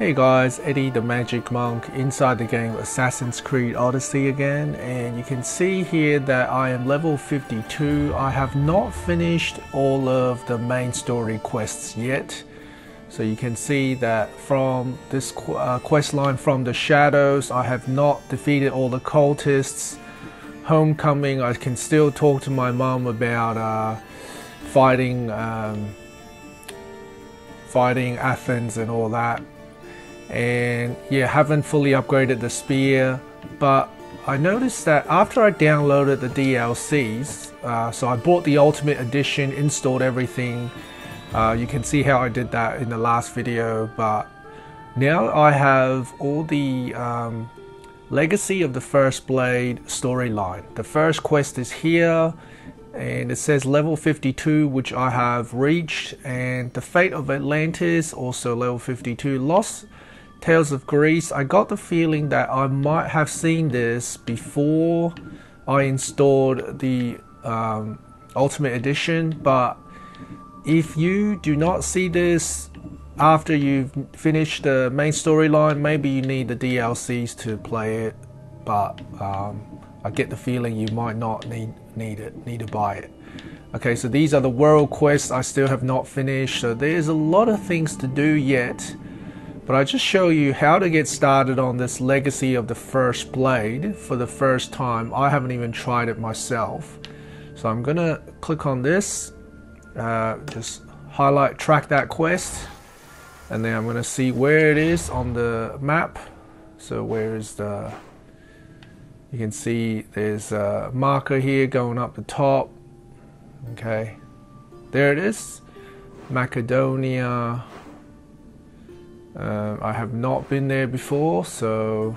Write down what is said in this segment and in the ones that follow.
Hey guys, Eddie the Magic Monk inside the game Assassin's Creed Odyssey again and you can see here that I am level 52. I have not finished all of the main story quests yet. So you can see that from this uh, quest line from the shadows I have not defeated all the cultists. Homecoming I can still talk to my mom about uh, fighting um, fighting Athens and all that and yeah haven't fully upgraded the spear but I noticed that after I downloaded the DLCs uh, so I bought the ultimate edition installed everything. Uh, you can see how I did that in the last video but now I have all the um, Legacy of the First Blade storyline. The first quest is here and it says level 52 which I have reached and the fate of Atlantis also level 52 lost Tales of Greece, I got the feeling that I might have seen this before I installed the um, Ultimate Edition, but if you do not see this after you've finished the main storyline, maybe you need the DLCs to play it, but um, I get the feeling you might not need, need it, need to buy it. Okay, so these are the world quests I still have not finished, so there's a lot of things to do yet. But I just show you how to get started on this legacy of the first blade for the first time. I haven't even tried it myself. So I'm gonna click on this, uh, just highlight, track that quest, and then I'm gonna see where it is on the map. So where is the, you can see there's a marker here going up the top. Okay, there it is, Macedonia, uh, I have not been there before, so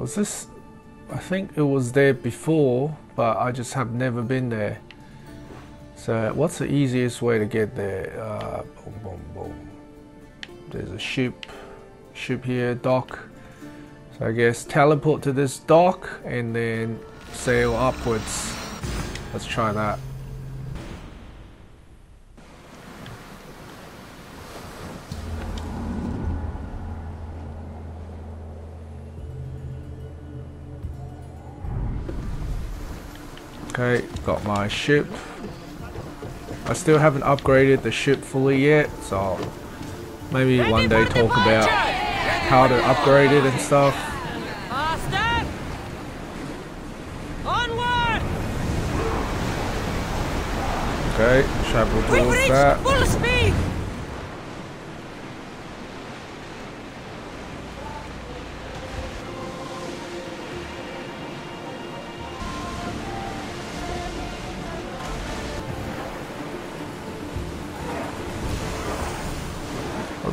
was this? I think it was there before, but I just have never been there. So, what's the easiest way to get there? Uh, boom, boom, boom. There's a ship, ship here, dock. So I guess teleport to this dock and then sail upwards. Let's try that. Okay, got my ship. I still haven't upgraded the ship fully yet, so maybe one day talk about how to upgrade it and stuff. Okay, travel towards that.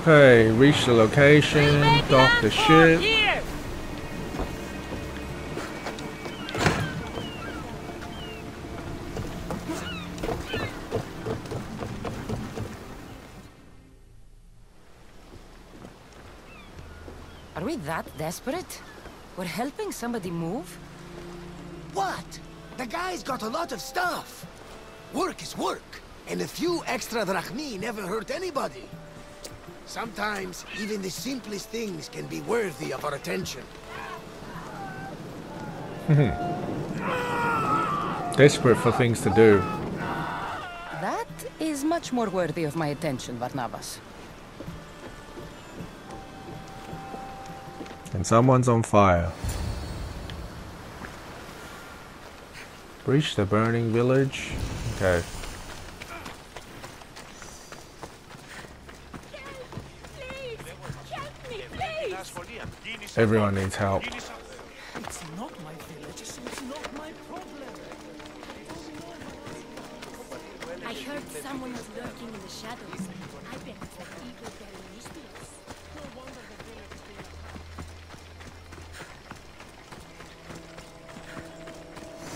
Okay, reach the location, dock the ship. Are we that desperate? We're helping somebody move? What? The guy's got a lot of stuff. Work is work, and a few extra drachmae never hurt anybody. Sometimes, even the simplest things can be worthy of our attention. Desperate for things to do. That is much more worthy of my attention, Barnabas. And someone's on fire. Breach the burning village. Okay. Everyone needs help. It's not my village, so it's not my problem. I heard someone was lurking in the shadows. I bet it's that evil Berenice. No wonder the village did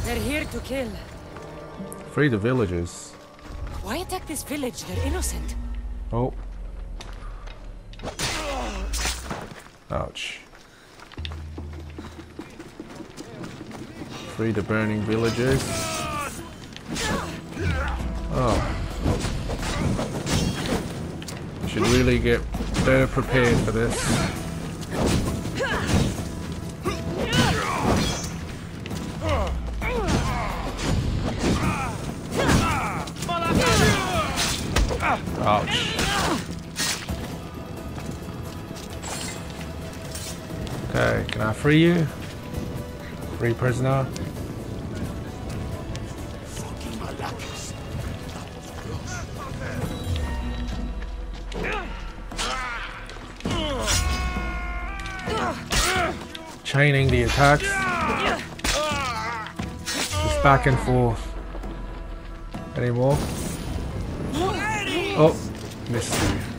They're here to kill. Free the villagers. Why attack this village? They're innocent. Free the burning villagers. Oh. Should really get better prepared for this. Okay, can I free you? Free prisoner. The attacks. Just back and forth. Any more? Oh, missed you.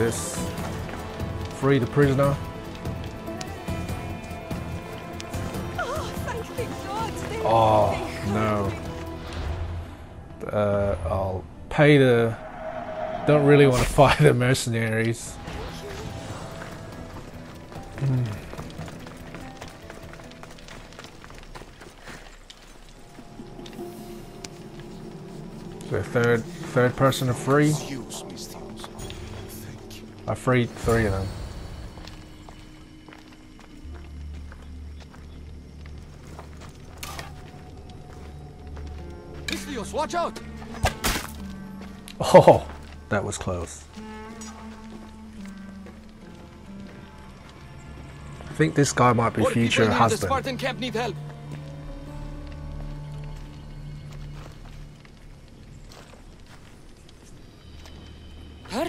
This. Free the prisoner. Oh, no. Uh, I'll pay the. Don't really want to fight the mercenaries. Hmm. So third, third person to free. I freed three of them. Istios, watch out! Oh, that was close. I think this guy might be More future near The husband. Spartan camp need help.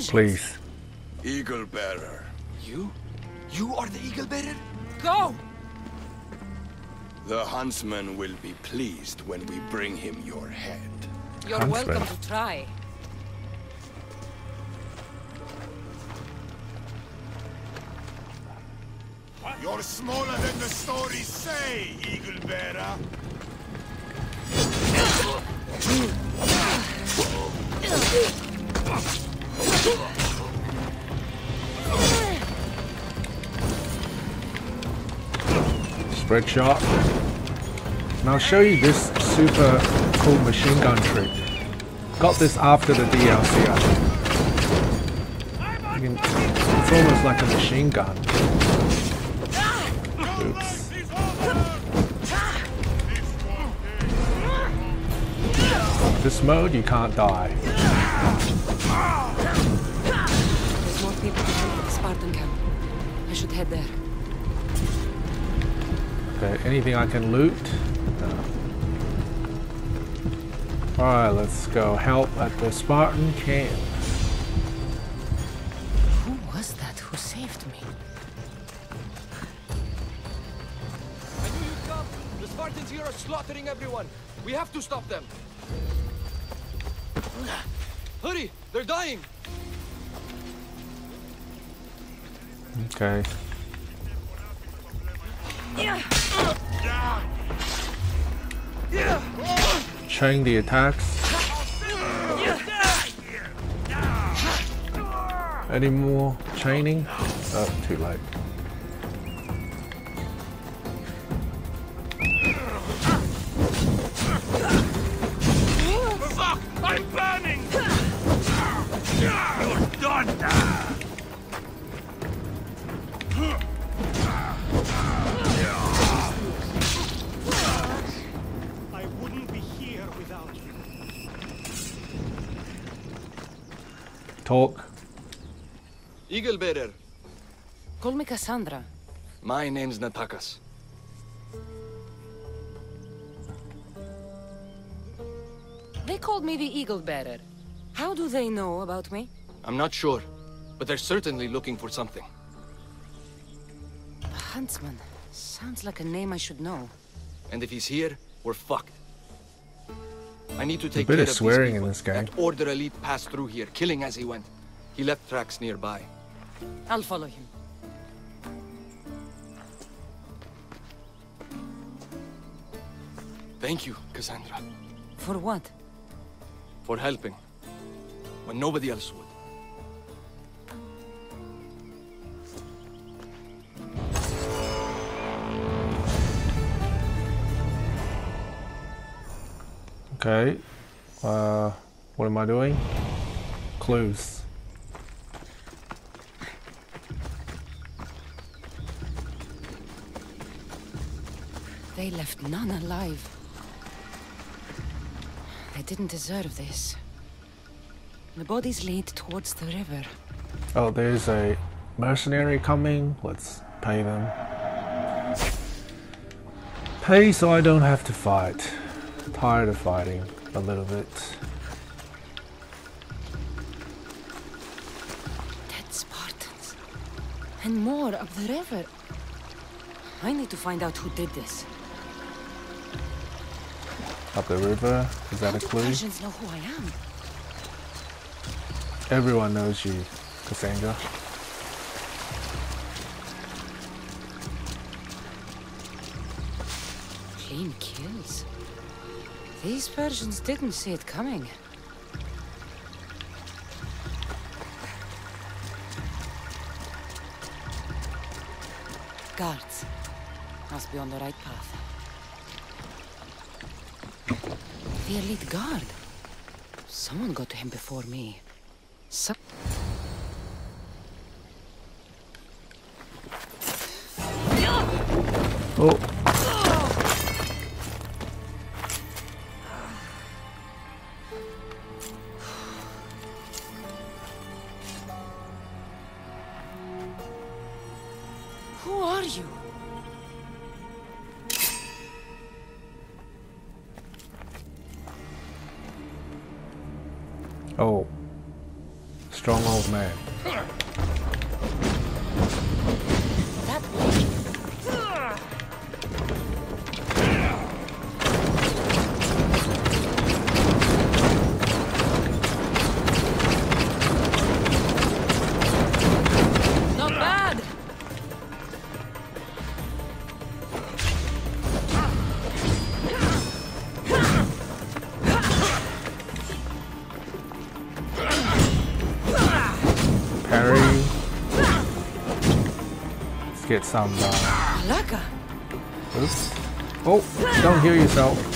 Please. Eagle bearer. You? You are the eagle bearer? Go! The huntsman will be pleased when we bring him your head. You're Huntsman. welcome to try. You're smaller than the stories say, Eagle bearer. Spread shot. And I'll show you this super cool machine gun trick. Got this after the DLC, I think. It's almost like a machine gun. Oops. This mode, you can't die. More people the Spartan camp. I should head there. Okay, anything I can loot? No. Alright, let's go help at the Spartan camp. Who was that who saved me? I knew you'd come. The Spartans here are slaughtering everyone. We have to stop them. Hurry! They're dying! Okay. Chain the attacks. Any more chaining? Oh, too late. Talk. Eagle bearer. Call me Cassandra. My name's Natakas. They called me the Eagle Bearer. How do they know about me? I'm not sure, but they're certainly looking for something. The Huntsman. Sounds like a name I should know. And if he's here, we're fucked. I need to take a bit care of of swearing these in this guy. That Order Elite passed through here, killing as he went. He left tracks nearby. I'll follow him. Thank you, Cassandra. For what? For helping. When nobody else would. Okay. Uh, what am I doing? Clues. They left none alive. They didn't deserve this. The bodies lead towards the river. Oh, there's a mercenary coming. Let's pay them. Pay so I don't have to fight. Tired of fighting a little bit. Dead Spartans. And more up the river. I need to find out who did this. Up the river. Is that How a clue? Persians know who I am? Everyone knows you, Cassandra. These Persians didn't see it coming. Guards. Must be on the right path. The elite guard. Someone got to him before me. Some Oh, Some uh, Alaka. Oops. Oh, don't heal yourself.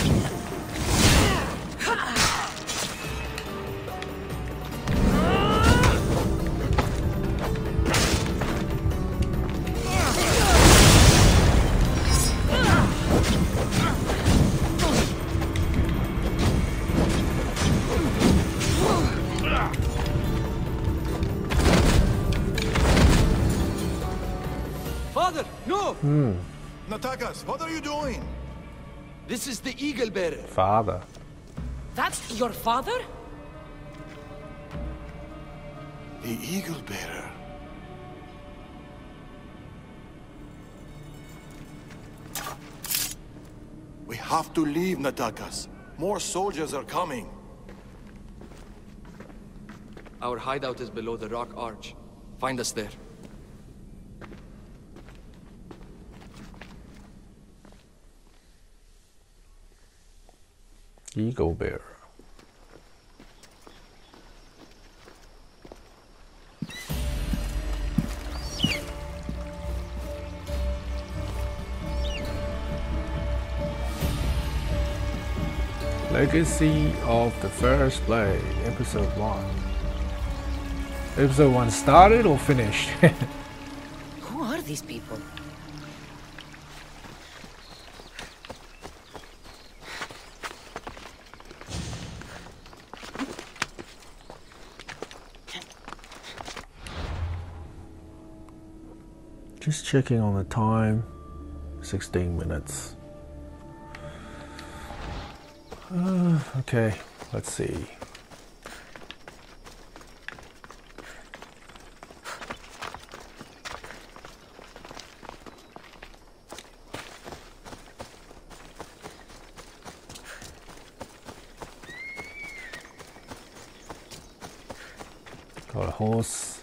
Natakas, what are you doing? This is the Eagle Bearer. Father. That's your father? The Eagle Bearer. We have to leave, Natakas. More soldiers are coming. Our hideout is below the rock arch. Find us there. Eagle bear. Legacy of the First Blade, Episode 1. Episode 1 started or finished? Who are these people? Just checking on the time. 16 minutes. Uh, okay, let's see. Got a horse.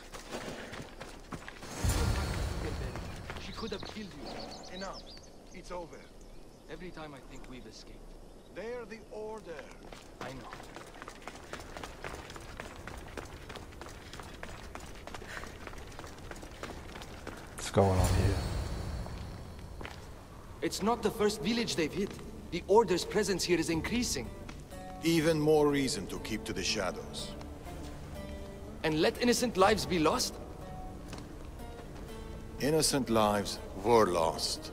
She could have killed you. Enough. It's over. Every time I think we've escaped. They're the Order. I know. going on here? It's not the first village they've hit. The Order's presence here is increasing. Even more reason to keep to the shadows. And let innocent lives be lost? Innocent lives were lost.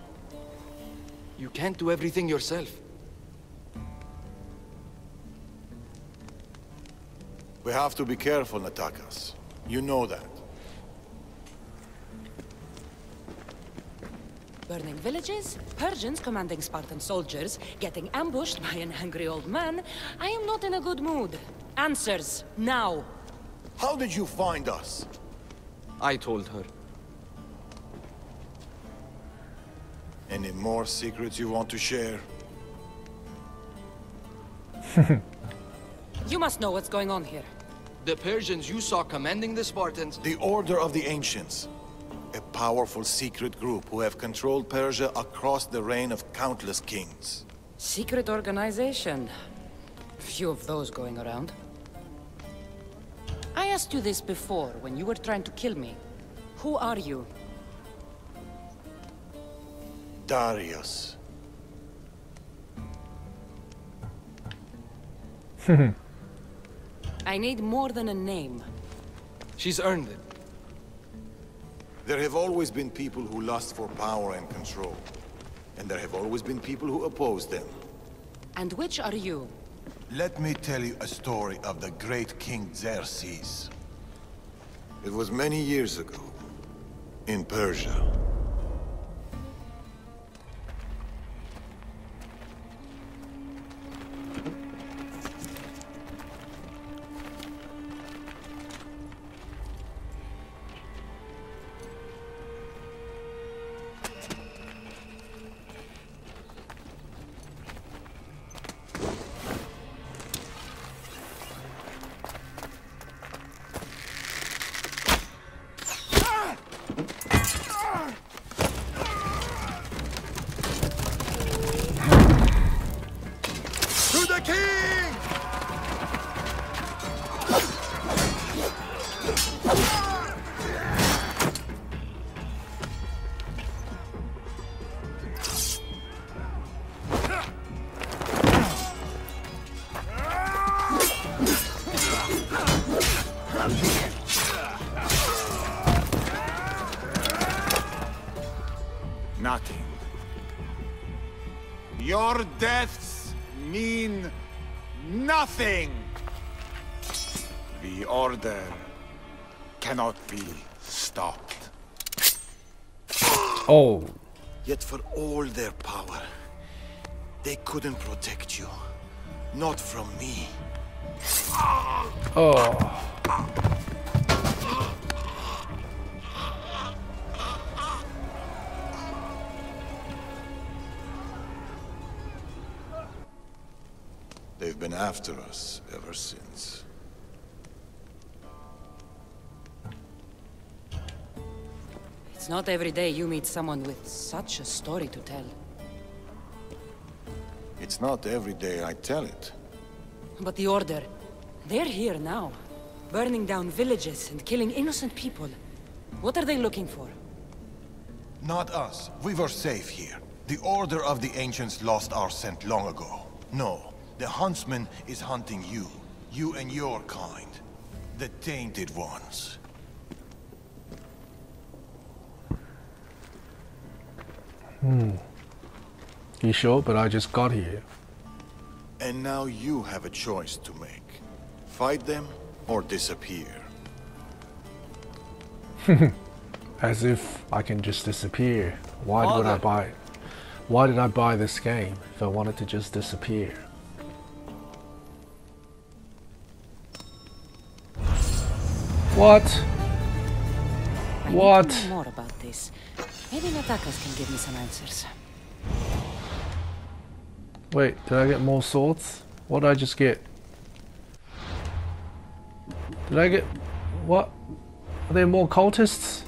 You can't do everything yourself. We have to be careful, Natakas. You know that. Burning villages, Persians commanding Spartan soldiers, getting ambushed by an angry old man. I am not in a good mood. Answers, now. How did you find us? I told her. Any more secrets you want to share? You must know what's going on here. The Persians you saw commanding the Spartans... The Order of the Ancients. A powerful secret group who have controlled Persia across the reign of countless kings. Secret organization. Few of those going around. I asked you this before, when you were trying to kill me. Who are you? Darius. I need more than a name. She's earned it. There have always been people who lust for power and control. And there have always been people who oppose them. And which are you? Let me tell you a story of the great King Xerxes. It was many years ago, in Persia. Your deaths mean nothing. The Order cannot be stopped. Oh, Yet for all their power, they couldn't protect you. Not from me. oh. Been after us ever since. It's not every day you meet someone with such a story to tell. It's not every day I tell it. But the Order, they're here now. Burning down villages and killing innocent people. What are they looking for? Not us. We were safe here. The Order of the Ancients lost our scent long ago. No, the Huntsman is hunting you. You and your kind. The Tainted Ones. Hmm. You sure? But I just got here. And now you have a choice to make. Fight them or disappear. As if I can just disappear. Why would I Father. buy Why did I buy this game if I wanted to just disappear? What? What? Need to know more about this. Maybe Natakas can give me some answers. Wait, did I get more swords? What did I just get? Did I get... What? Are there more cultists?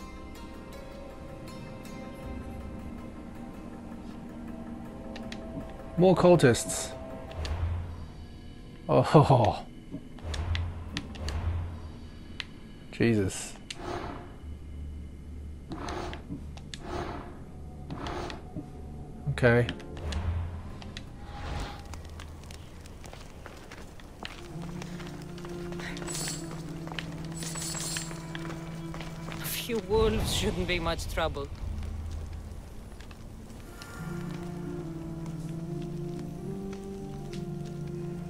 More cultists. Oh. Jesus. Okay. A few wolves shouldn't be much trouble.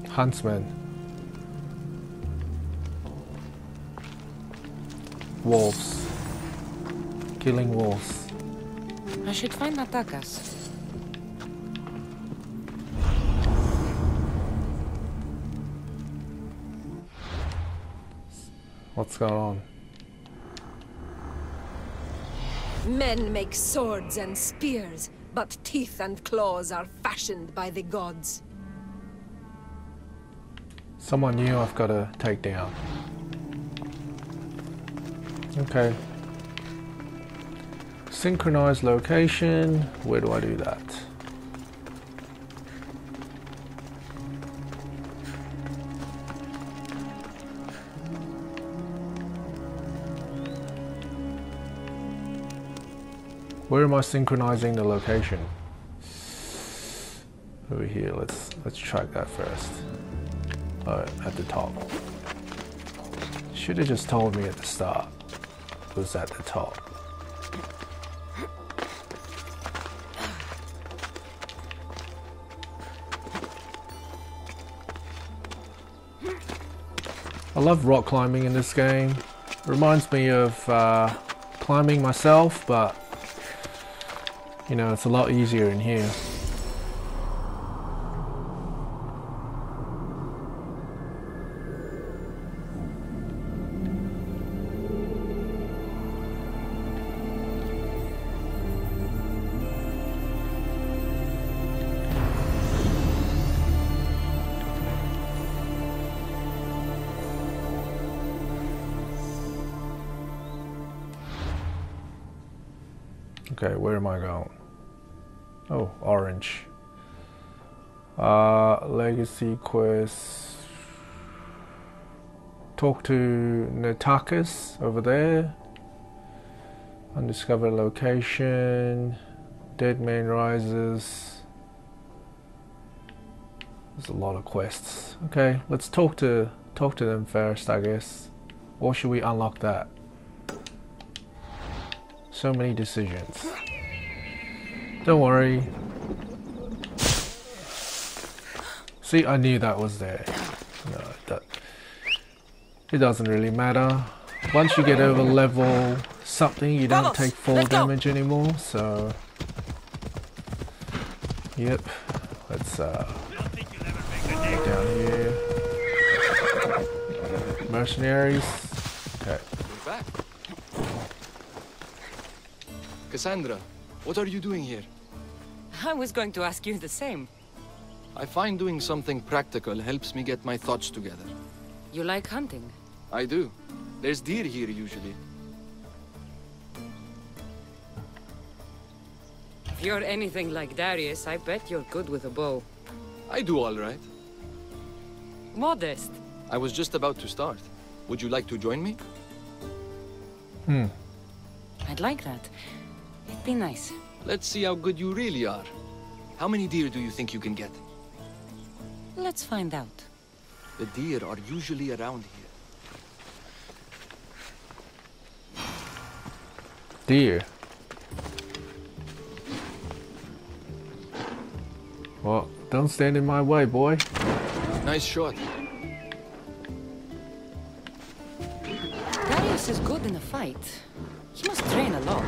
Huntsman. Wolves. Killing wolves. I should find Natakas. What's going on? Men make swords and spears, but teeth and claws are fashioned by the gods. Someone new I've got to take down. Okay. Synchronize location. Where do I do that? Where am I synchronizing the location? Over here. Let's let's track that first. Uh, at the top. Should have just told me at the start. It was at the top. I love rock climbing in this game. Reminds me of uh, climbing myself, but you know, it's a lot easier in here. Am I going? Oh, orange. Uh, legacy quest. Talk to Natakas over there. Undiscovered location. Dead Man Rises. There's a lot of quests. Okay, let's talk to talk to them first, I guess. Or should we unlock that? So many decisions. Don't worry. See, I knew that was there. No, that, it doesn't really matter. Once you get over level something, you don't take full damage anymore, so... Yep. Let's, uh... Down here. Mercenaries. Okay. We're back. Cassandra, what are you doing here? I was going to ask you the same. I find doing something practical helps me get my thoughts together. You like hunting? I do. There's deer here usually. If you're anything like Darius, I bet you're good with a bow. I do all right. Modest. I was just about to start. Would you like to join me? Hmm. I'd like that. It'd be nice. Let's see how good you really are. How many deer do you think you can get? Let's find out. The deer are usually around here. Deer. Well, don't stand in my way, boy. Nice shot. Darius is good in a fight. He must train a lot.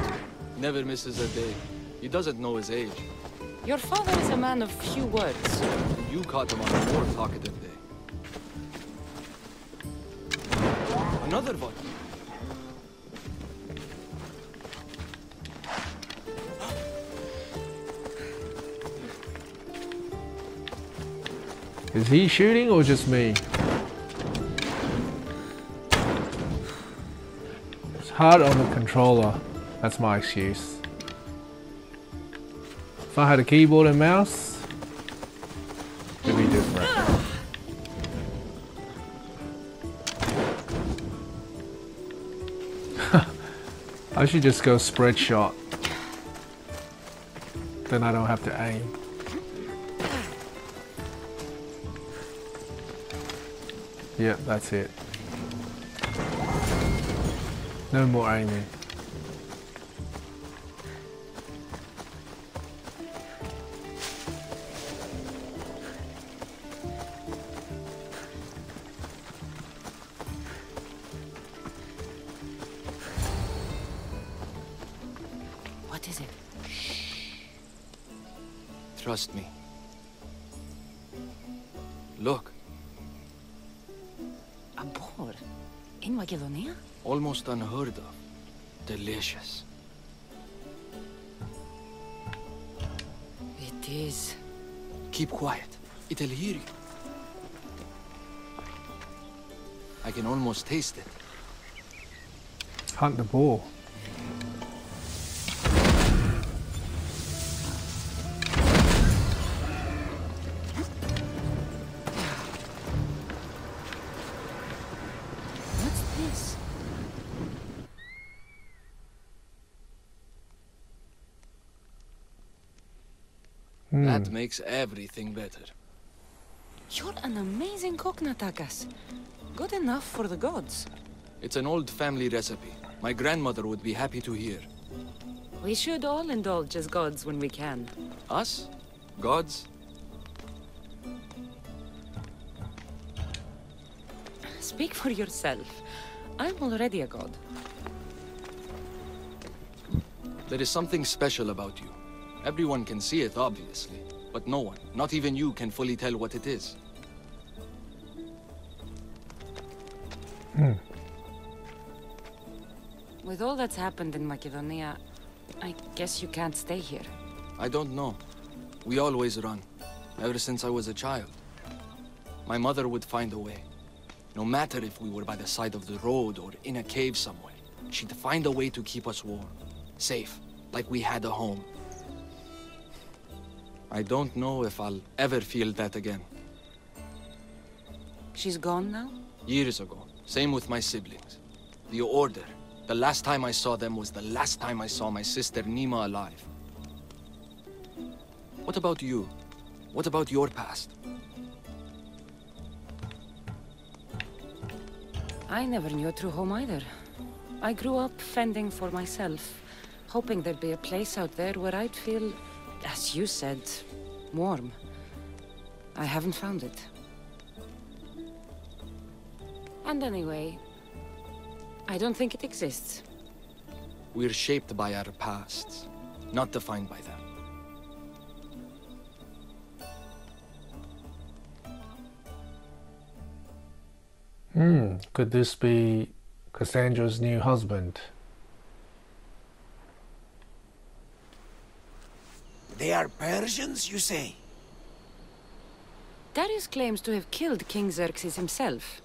Never misses a day. He doesn't know his age. Your father is a man of few words. You caught him on a more talkative day. Another one. Is he shooting or just me? It's hard on the controller. That's my excuse. If I had a keyboard and mouse, it'd be different. I should just go spread shot. then I don't have to aim. Yep, that's it. No more aiming. What is it? Trust me. Look, A boar? In Macedonia? almost unheard of. Delicious. It is. Keep quiet. It'll hear you. I can almost taste it. Hunt the boar. Makes everything better. You're an amazing cook, Natakas. Good enough for the gods. It's an old family recipe. My grandmother would be happy to hear. We should all indulge as gods when we can. Us? Gods? Speak for yourself. I'm already a god. There is something special about you. Everyone can see it, obviously. But no one, not even you, can fully tell what it is. Hmm. With all that's happened in Macedonia, I guess you can't stay here. I don't know. We always run. Ever since I was a child. My mother would find a way. No matter if we were by the side of the road or in a cave somewhere, she'd find a way to keep us warm. Safe, like we had a home. I don't know if I'll ever feel that again. She's gone now? Years ago. Same with my siblings. The Order. The last time I saw them was the last time I saw my sister Nima alive. What about you? What about your past? I never knew a true home either. I grew up fending for myself, hoping there'd be a place out there where I'd feel, as you said, warm. I haven't found it. And anyway, I don't think it exists. We're shaped by our pasts, not defined by them. Hmm, could this be Cassandra's new husband? They are Persians, you say? Darius claims to have killed King Xerxes himself.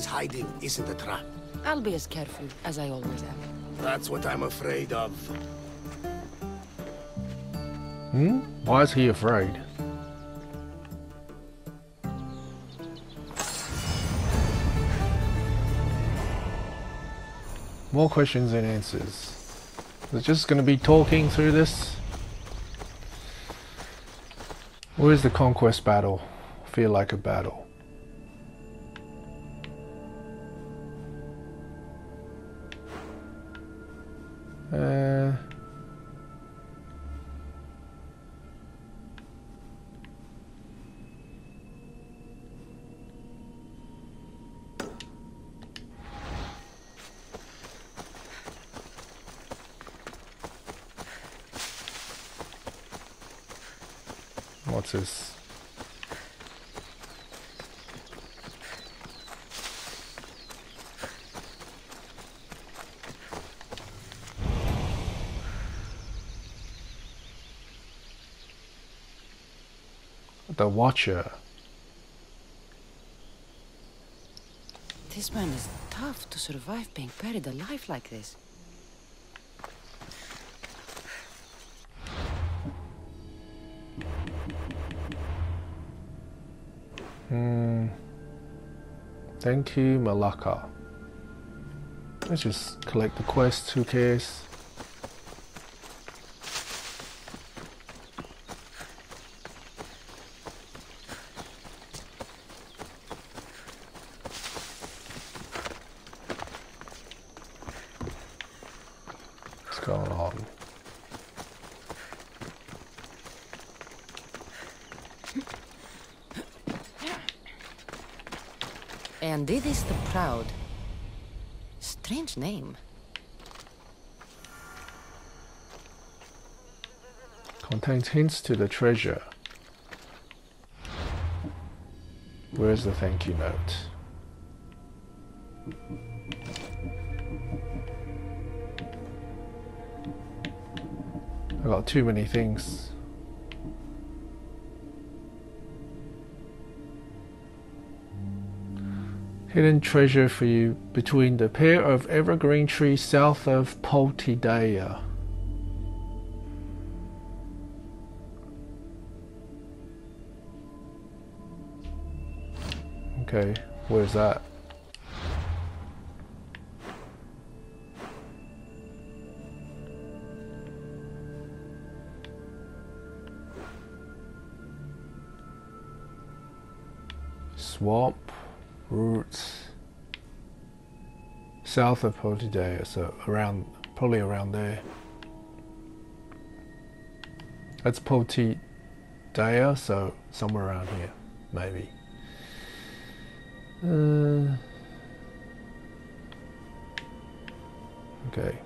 Is hiding isn't a trap. I'll be as careful as I always am. That's what I'm afraid of. Hmm? Why is he afraid? More questions and answers. We're just going to be talking through this. Where's the conquest battle? Feel like a battle. The Watcher. This man is tough to survive being buried alive like this. Hmm. Thank you, Malaka. Let's just collect the quest, who cares? What's going on? Andidis the Proud. Strange name. Contains hints to the treasure. Where's the thank you note? I got too many things. Hidden treasure for you between the pair of evergreen trees south of Potidea. Okay, where's that? Swamp, roots, south of Potidea, so around, probably around there. That's Potidea, so somewhere around here, maybe. Uh, okay.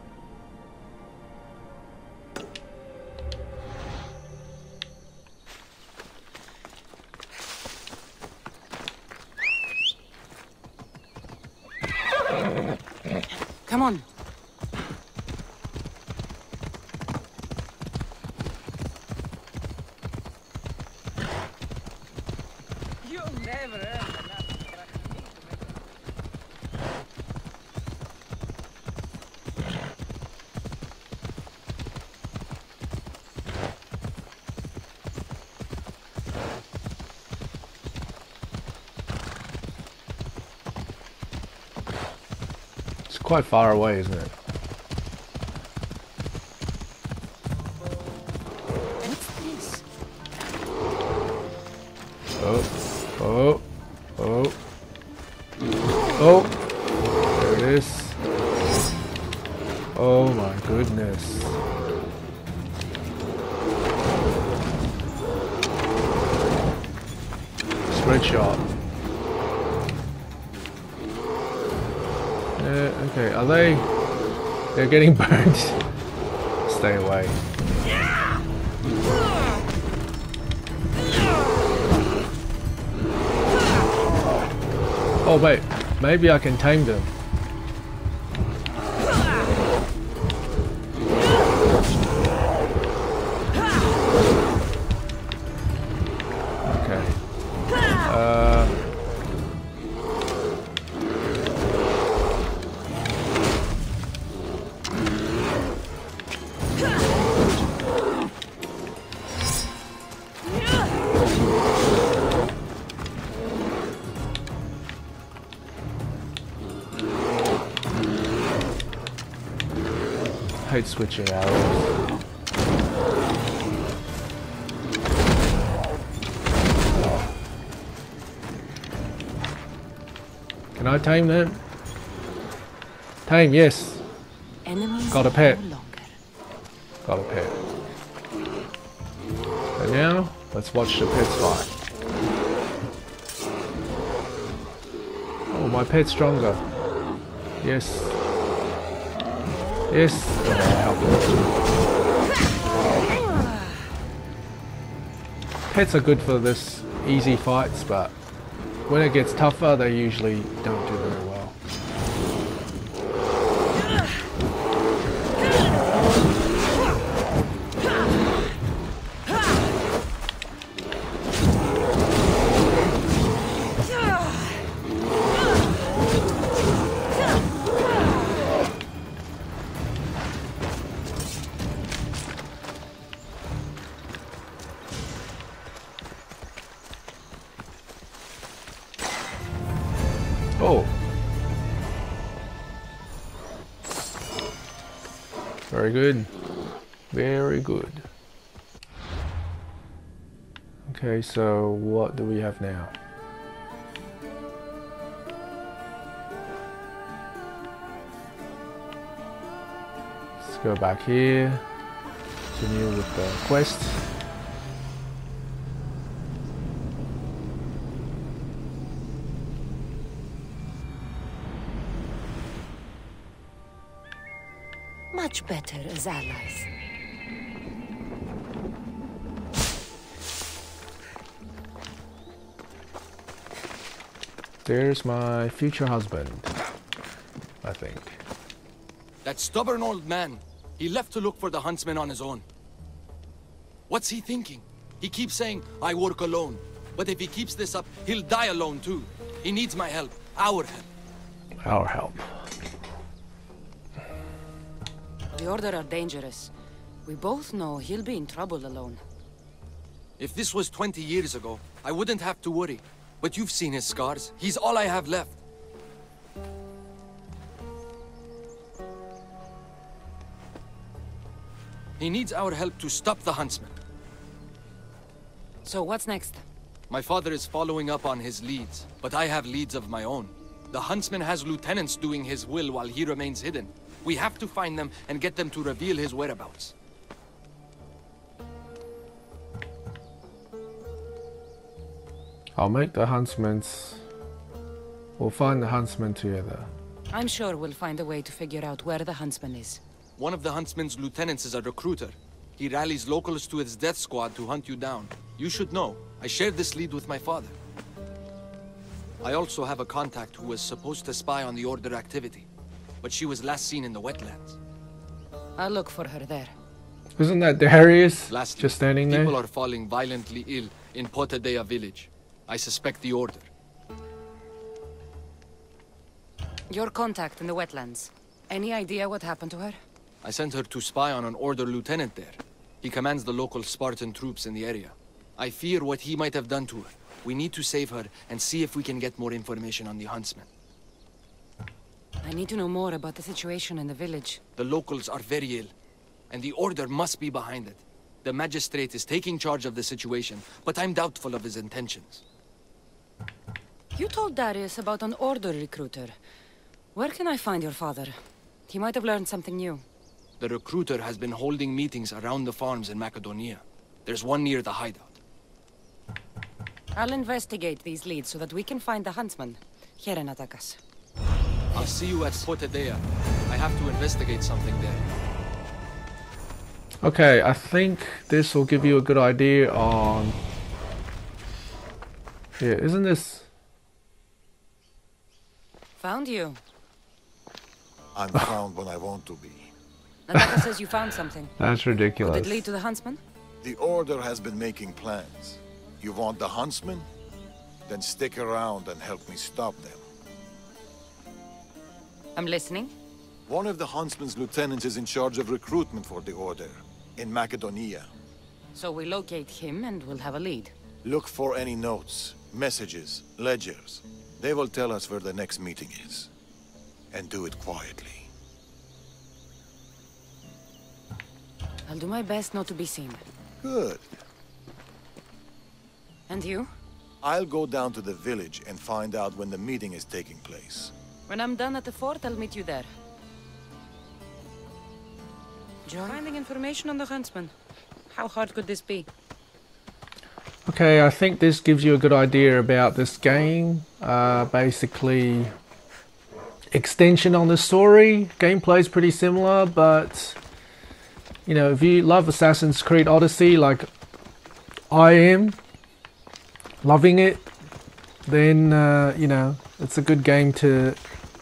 Come on. Quite far away, isn't it? Getting burned. Stay away. Oh wait, maybe I can tame them. switching out. Can I tame that? Tame, yes. Enemies Got a pet. No Got a pet. And now, let's watch the pets fight. Oh, my pet's stronger. Yes. Yes. Pets are good for this easy fights, but when it gets tougher, they usually don't do good. Very good. Okay, so what do we have now? Let's go back here. Continue with the quest. Much better as allies. There's my future husband. I think. That stubborn old man. He left to look for the huntsman on his own. What's he thinking? He keeps saying, I work alone. But if he keeps this up, he'll die alone too. He needs my help. Our help. Our help. The Order are dangerous. We both know he'll be in trouble alone. If this was 20 years ago, I wouldn't have to worry. But you've seen his scars. He's all I have left. He needs our help to stop the huntsman. So what's next? My father is following up on his leads, but I have leads of my own. The huntsman has lieutenants doing his will while he remains hidden. We have to find them and get them to reveal his whereabouts. I'll make the huntsman's. We'll find the huntsman together. I'm sure we'll find a way to figure out where the huntsman is. One of the huntsman's lieutenants is a recruiter. He rallies locals to his death squad to hunt you down. You should know. I shared this lead with my father. I also have a contact who was supposed to spy on the Order activity, but she was last seen in the wetlands. I'll look for her there. Isn't that Darius Lastly, just standing there? People are falling violently ill in Potidea village. I suspect the Order. Your contact in the wetlands. Any idea what happened to her? I sent her to spy on an Order lieutenant there. He commands the local Spartan troops in the area. I fear what he might have done to her. We need to save her and see if we can get more information on the huntsman. I need to know more about the situation in the village. The locals are very ill, and the Order must be behind it. The magistrate is taking charge of the situation, but I'm doubtful of his intentions. You told Darius about an Order recruiter. Where can I find your father? He might have learned something new. The recruiter has been holding meetings around the farms in Macedonia. There's one near the hideout. I'll investigate these leads so that we can find the huntsman. Here in Atakas. I'll see you at Potidea. I have to investigate something there. Okay, I think this will give you a good idea on. Yeah, isn't this? Found you. I'm found when I want to be. Natakas says you found something. That's Could ridiculous. it lead to the huntsman? The Order has been making plans. You want the huntsman? Then stick around and help me stop them. I'm listening. One of the huntsman's lieutenants is in charge of recruitment for the Order, in Macedonia. So we locate him and we'll have a lead. Look for any notes, messages, ledgers. They will tell us where the next meeting is. And do it quietly. I'll do my best not to be seen. Good. And you? I'll go down to the village and find out when the meeting is taking place. When I'm done at the fort, I'll meet you there. John? Finding information on the huntsman. How hard could this be? Okay, I think this gives you a good idea about this game. Uh, basically, extension on the story. Gameplay is pretty similar, but you know, if you love Assassin's Creed Odyssey like I am, loving it, then uh, you know it's a good game to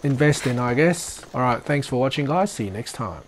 invest in, I guess. All right, thanks for watching, guys. See you next time.